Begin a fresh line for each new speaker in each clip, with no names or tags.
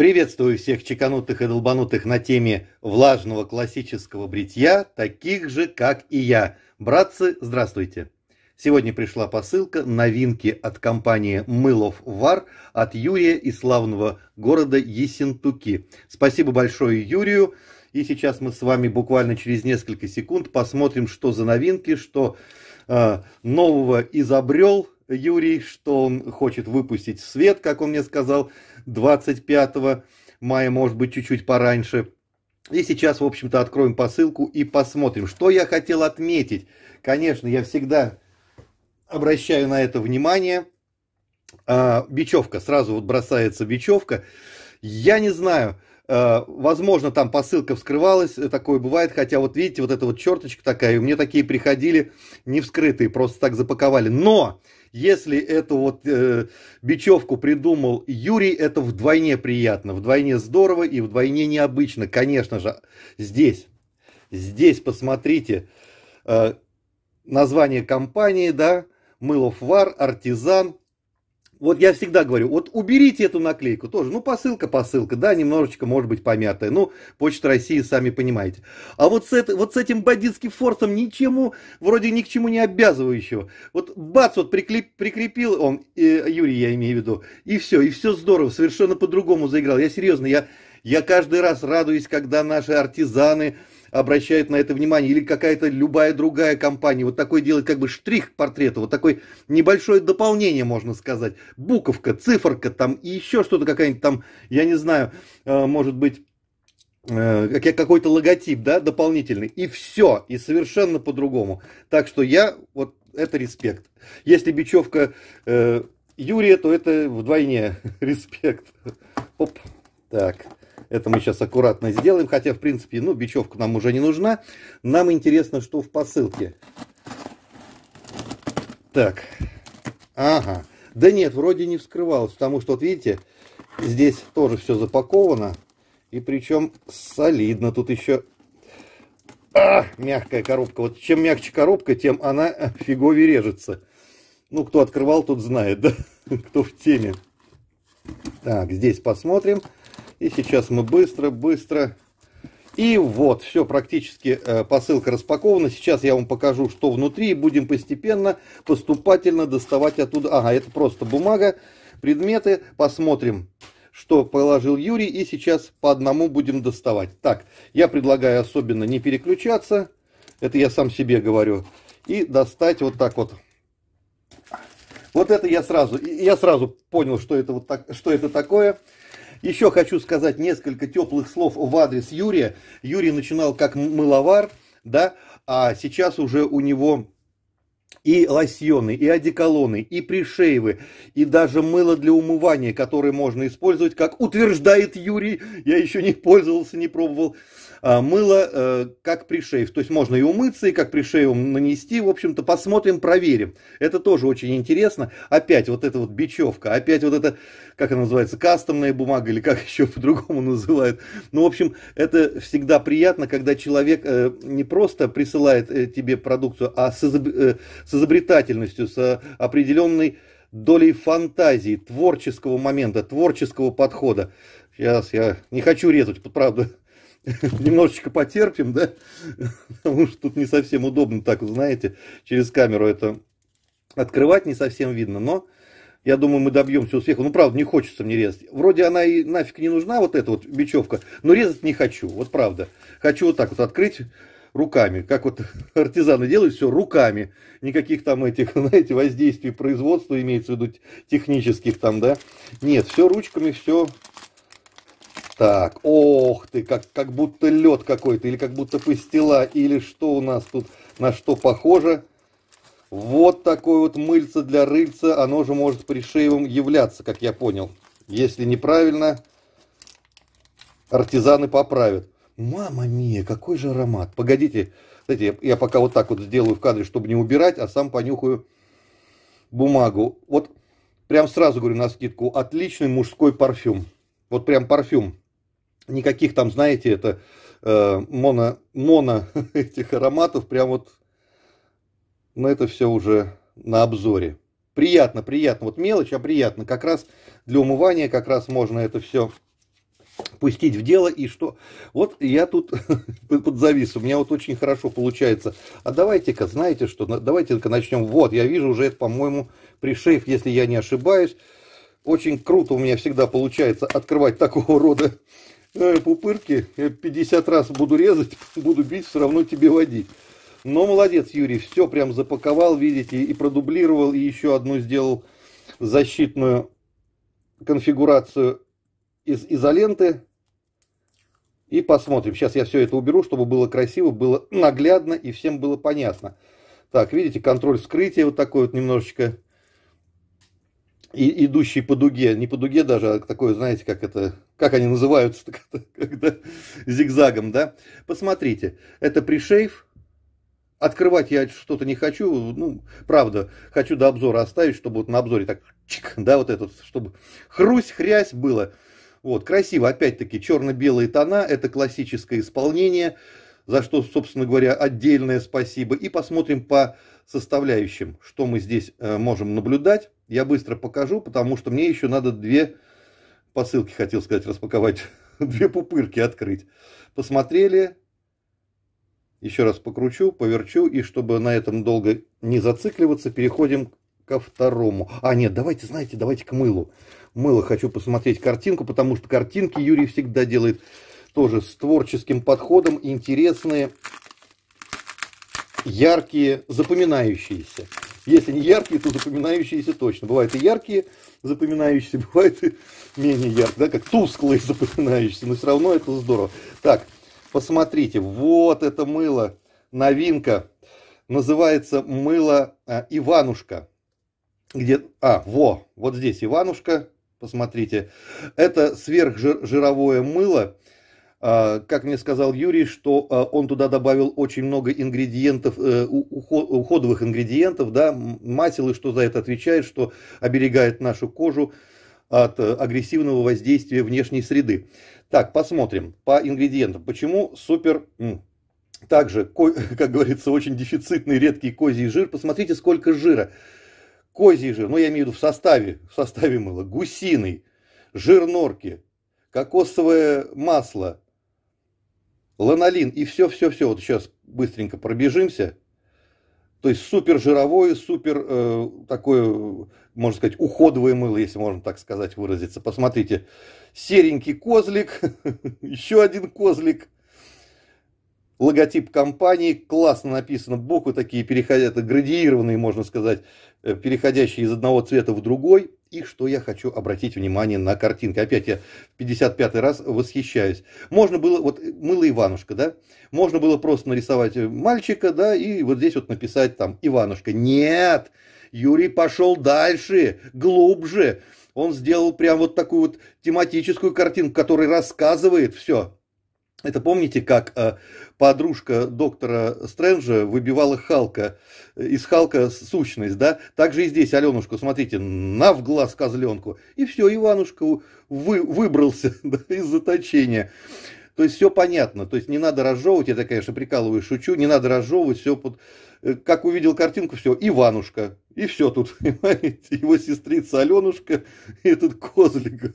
Приветствую всех чеканутых и долбанутых на теме влажного классического бритья, таких же, как и я. Братцы, здравствуйте! Сегодня пришла посылка новинки от компании Мылов Вар от Юрия из славного города Ессентуки. Спасибо большое Юрию. И сейчас мы с вами буквально через несколько секунд посмотрим, что за новинки, что э, нового изобрел Юрий, что он хочет выпустить в свет, как он мне сказал, 25 мая, может быть, чуть-чуть пораньше. И сейчас, в общем-то, откроем посылку и посмотрим, что я хотел отметить. Конечно, я всегда обращаю на это внимание. А, бечевка, сразу вот бросается бечевка. Я не знаю, возможно, там посылка вскрывалась, такое бывает, хотя вот видите, вот эта вот черточка такая, у меня такие приходили не вскрытые, просто так запаковали. Но если эту вот э, бечевку придумал Юрий, это вдвойне приятно, вдвойне здорово и вдвойне необычно. Конечно же, здесь, здесь посмотрите, э, название компании, да, Мылов Вар, Артизан, вот я всегда говорю, вот уберите эту наклейку тоже. Ну, посылка, посылка, да, немножечко, может быть, помятая. Ну, Почта России, сами понимаете. А вот с, это, вот с этим бандитским форсом ничему, вроде ни к чему не обязывающего. Вот бац, вот прикреп, прикрепил он, э, Юрий я имею в виду, и все, и все здорово, совершенно по-другому заиграл. Я серьезно, я, я каждый раз радуюсь, когда наши артизаны обращают на это внимание, или какая-то любая другая компания вот такой делает как бы штрих к портрету, вот такое небольшое дополнение, можно сказать, буковка, циферка там и еще что-то какая-нибудь там, я не знаю, э, может быть, э, какой-то логотип, да, дополнительный, и все, и совершенно по-другому. Так что я, вот это респект. Если бечевка э, Юрия, то это вдвойне респект. Оп, так. Это мы сейчас аккуратно сделаем, хотя, в принципе, ну, бечевка нам уже не нужна. Нам интересно, что в посылке. Так, ага. Да нет, вроде не вскрывалось, потому что, вот видите, здесь тоже все запаковано. И причем солидно. Тут еще а, мягкая коробка. Вот чем мягче коробка, тем она фиговее режется. Ну, кто открывал, тот знает, да? Кто в теме. Так, здесь посмотрим. И сейчас мы быстро-быстро... И вот, все, практически э, посылка распакована. Сейчас я вам покажу, что внутри. И будем постепенно, поступательно доставать оттуда. Ага, это просто бумага, предметы. Посмотрим, что положил Юрий. И сейчас по одному будем доставать. Так, я предлагаю особенно не переключаться. Это я сам себе говорю. И достать вот так вот. Вот это я сразу, я сразу понял, что это, вот так, что это такое. Еще хочу сказать несколько теплых слов в адрес Юрия. Юрий начинал как мыловар, да, а сейчас уже у него и лосьоны, и одеколоны, и пришеевы, и даже мыло для умывания, которое можно использовать, как утверждает Юрий, я еще не пользовался, не пробовал, мыло э, как пришейв. То есть можно и умыться, и как пришеевом нанести. В общем-то, посмотрим, проверим. Это тоже очень интересно. Опять вот эта вот бечевка, опять вот это, как она называется, кастомная бумага, или как еще по-другому называют. Ну, в общем, это всегда приятно, когда человек э, не просто присылает э, тебе продукцию, а с изобретательностью, с определенной долей фантазии, творческого момента, творческого подхода. Сейчас я не хочу резать, правда, немножечко потерпим, да, потому что тут не совсем удобно так, знаете, через камеру это открывать не совсем видно, но я думаю, мы добьемся успеха. Ну, правда, не хочется мне резать. Вроде она и нафиг не нужна, вот эта вот бечевка, но резать не хочу, вот правда. Хочу вот так вот открыть руками, как вот артизаны делают все руками. Никаких там этих, знаете, воздействий производства, имеется в виду технических там, да. Нет, все ручками, все так, ох ты, как, как будто лед какой-то, или как будто пастила, или что у нас тут, на что похоже. Вот такое вот мыльце для рыльца, оно же может пришеевым являться, как я понял. Если неправильно, артизаны поправят. Мама мия, какой же аромат. Погодите, знаете, я пока вот так вот сделаю в кадре, чтобы не убирать, а сам понюхаю бумагу. Вот прям сразу говорю на скидку, отличный мужской парфюм. Вот прям парфюм никаких там, знаете, это э, моно, моно этих ароматов, прям вот, ну это все уже на обзоре. Приятно, приятно, вот мелочь, а приятно, как раз для умывания как раз можно это все пустить в дело и что. Вот я тут подзавис, у меня вот очень хорошо получается. А давайте-ка, знаете что, давайте-ка начнем. Вот, я вижу уже это, по-моему, пришейф, если я не ошибаюсь. Очень круто у меня всегда получается открывать такого рода пупырки. Я 50 раз буду резать, буду бить, все равно тебе водить. Но молодец, Юрий, все прям запаковал, видите, и продублировал, и еще одну сделал защитную конфигурацию из изоленты. И посмотрим. Сейчас я все это уберу, чтобы было красиво, было наглядно и всем было понятно. Так, видите, контроль вскрытия вот такой вот немножечко и, идущий по дуге, не по дуге даже, а такой, знаете, как это, как они называются, когда зигзагом, да. Посмотрите, это пришейф, Открывать я что-то не хочу, ну, правда, хочу до обзора оставить, чтобы вот на обзоре так, чик, да, вот этот, чтобы хрусь, хрясь было. Вот, красиво, опять-таки, черно-белые тона, это классическое исполнение, за что, собственно говоря, отдельное спасибо. И посмотрим по составляющим, что мы здесь э, можем наблюдать. Я быстро покажу, потому что мне еще надо две посылки, хотел сказать, распаковать, две пупырки открыть. Посмотрели, еще раз покручу, поверчу, и чтобы на этом долго не зацикливаться, переходим ко второму. А, нет, давайте, знаете, давайте к мылу. Мыло хочу посмотреть картинку, потому что картинки Юрий всегда делает тоже с творческим подходом, интересные, яркие, запоминающиеся. Если не яркие, то запоминающиеся точно. Бывают и яркие запоминающиеся, бывают и менее яркие, да, как тусклые запоминающиеся, но все равно это здорово. Так, Посмотрите, вот это мыло, новинка. Называется мыло а, Иванушка. Где, а, во, вот здесь Иванушка, посмотрите. Это сверхжировое мыло. А, как мне сказал Юрий, что а, он туда добавил очень много ингредиентов, э, уходовых ингредиентов, да, масел, и что за это отвечает, что оберегает нашу кожу от э, агрессивного воздействия внешней среды. Так, посмотрим по ингредиентам. Почему супер... Также, как говорится, очень дефицитный редкий козий жир. Посмотрите, сколько жира. Козий жир, ну я имею в виду в составе, в составе мыла. Гусиный, жир норки, кокосовое масло, ланолин и все-все-все. Вот сейчас быстренько пробежимся. То есть супер жировое, супер э, такое, можно сказать, уходовое мыло, если можно так сказать, выразиться. Посмотрите, серенький козлик, еще один козлик, логотип компании, классно написано, буквы такие, переходят, градиированные, можно сказать, э, переходящие из одного цвета в другой. И что я хочу обратить внимание на картинки. Опять я 55 раз восхищаюсь. Можно было, вот мыло Иванушка, да, можно было просто нарисовать мальчика, да, и вот здесь вот написать там Иванушка. Нет, Юрий пошел дальше, глубже. Он сделал прям вот такую вот тематическую картинку, которая рассказывает все. Это помните, как э, подружка доктора Стрэнджа выбивала Халка, э, из Халка сущность, да? Так же и здесь Аленушку, смотрите, на в глаз козленку. И все, Иванушка вы, выбрался да, из заточения. То есть все понятно, то есть не надо разжевывать, я, конечно, прикалываю, шучу, не надо разжевывать, все под, как увидел картинку, все, Иванушка. И все тут, понимаете, его сестрица Аленушка и этот козлик.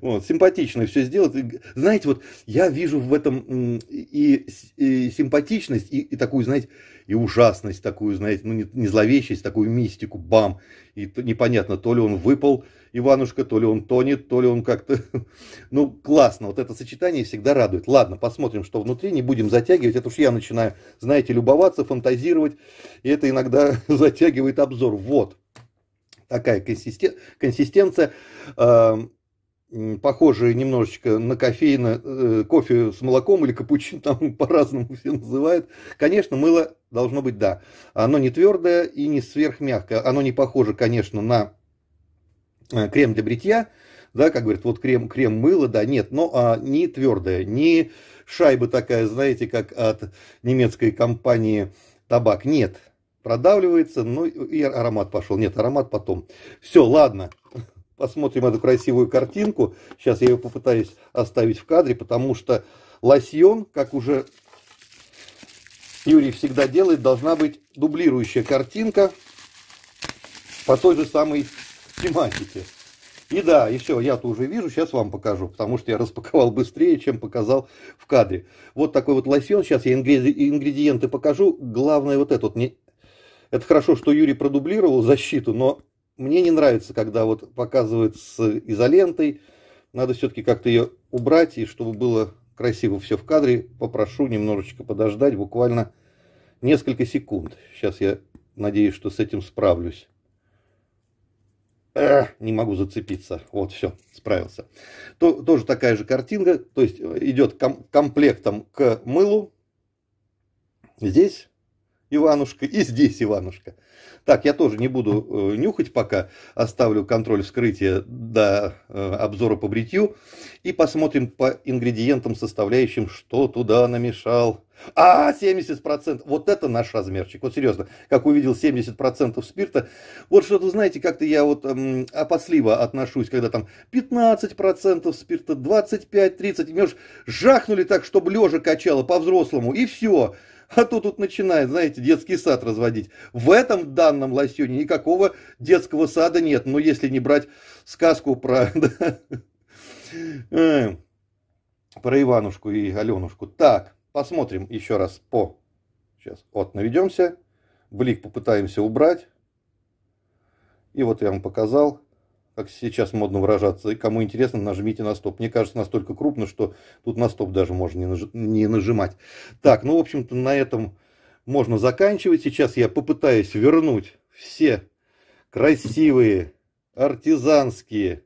Вот, симпатично все сделать. Знаете, вот я вижу в этом и, и симпатичность, и, и такую, знаете, и ужасность такую, знаете, ну не, не зловещесть, такую мистику, бам. И непонятно, то ли он выпал, Иванушка, то ли он тонет, то ли он как-то... Ну, классно, вот это сочетание всегда радует. Ладно, посмотрим, что внутри, не будем затягивать. Это уж я начинаю, знаете, любоваться, фантазировать, и это иногда затягивает обзор. Вот такая консистенция. Эм, похожие немножечко на кофейно, э, кофе с молоком или капучино, там по-разному все называют. Конечно, мыло должно быть, да. Оно не твердое и не сверхмягкое. Оно не похоже, конечно, на э, крем для бритья, да, как говорят, вот крем, крем мыло, да, нет, но а, не твердое, не шайба такая, знаете, как от немецкой компании табак, нет, продавливается, ну и аромат пошел, нет, аромат потом. Все, ладно, посмотрим эту красивую картинку. Сейчас я ее попытаюсь оставить в кадре, потому что лосьон, как уже Юрий всегда делает, должна быть дублирующая картинка по той же самой тематике. И да, и все, я-то уже вижу, сейчас вам покажу, потому что я распаковал быстрее, чем показал в кадре. Вот такой вот лосьон, сейчас я ингредиенты покажу. Главное вот это вот, не... это хорошо, что Юрий продублировал защиту, но мне не нравится, когда вот показывают с изолентой. Надо все-таки как-то ее убрать, и чтобы было красиво все в кадре, попрошу немножечко подождать, буквально несколько секунд. Сейчас я надеюсь, что с этим справлюсь. Не могу зацепиться. Вот, все, справился. То, тоже такая же картинка. То есть э, идет ком комплектом к мылу. Здесь Иванушка и здесь Иванушка. Так, я тоже не буду э, нюхать пока, оставлю контроль вскрытия до э, обзора по бритью и посмотрим по ингредиентам, составляющим, что туда намешал. А, 70%, вот это наш размерчик, вот серьезно, как увидел 70% спирта, вот что-то, знаете, как-то я вот эм, опасливо отношусь, когда там 15% спирта, 25, 30, меня жахнули так, чтобы лежа качало по-взрослому, и все. А то тут начинает, знаете, детский сад разводить. В этом данном лосьоне никакого детского сада нет. Но если не брать сказку про, э, про Иванушку и Аленушку. Так, посмотрим еще раз по... Сейчас, вот, наведемся. Блик попытаемся убрать. И вот я вам показал как сейчас модно выражаться, и кому интересно, нажмите на стоп. Мне кажется, настолько крупно, что тут на стоп даже можно не, наж... не нажимать. Так, ну, в общем-то, на этом можно заканчивать. Сейчас я попытаюсь вернуть все красивые артизанские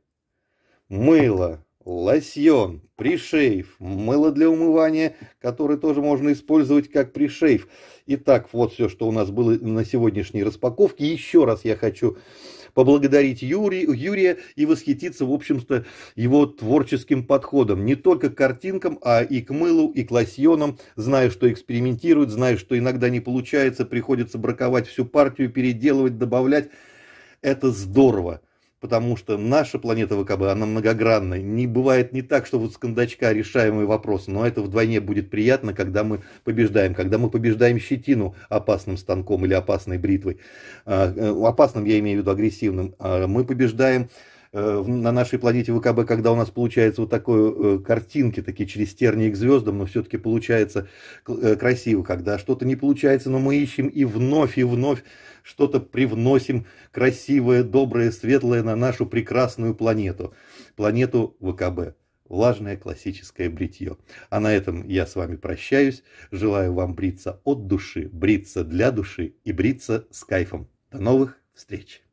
мыло, лосьон, пришейф, мыло для умывания, которое тоже можно использовать как пришейф. Итак, вот все, что у нас было на сегодняшней распаковке. Еще раз я хочу поблагодарить Юрий, Юрия и восхититься, в общем-то, его творческим подходом. Не только к картинкам, а и к мылу, и к лосьонам. Знаю, что экспериментирует, знаю, что иногда не получается, приходится браковать всю партию, переделывать, добавлять. Это здорово потому что наша планета ВКБ, она многогранная. Не бывает не так, что вот с кондачка решаемые вопросы, но это вдвойне будет приятно, когда мы побеждаем, когда мы побеждаем щетину опасным станком или опасной бритвой. А, э, опасным я имею в виду агрессивным. А мы побеждаем на нашей планете ВКБ, когда у нас получается вот такой э, картинки, такие через тернии к звездам, но все-таки получается э, красиво, когда что-то не получается, но мы ищем и вновь, и вновь что-то привносим красивое, доброе, светлое на нашу прекрасную планету, планету ВКБ. Влажное классическое бритье. А на этом я с вами прощаюсь. Желаю вам бриться от души, бриться для души и бриться с кайфом. До новых встреч!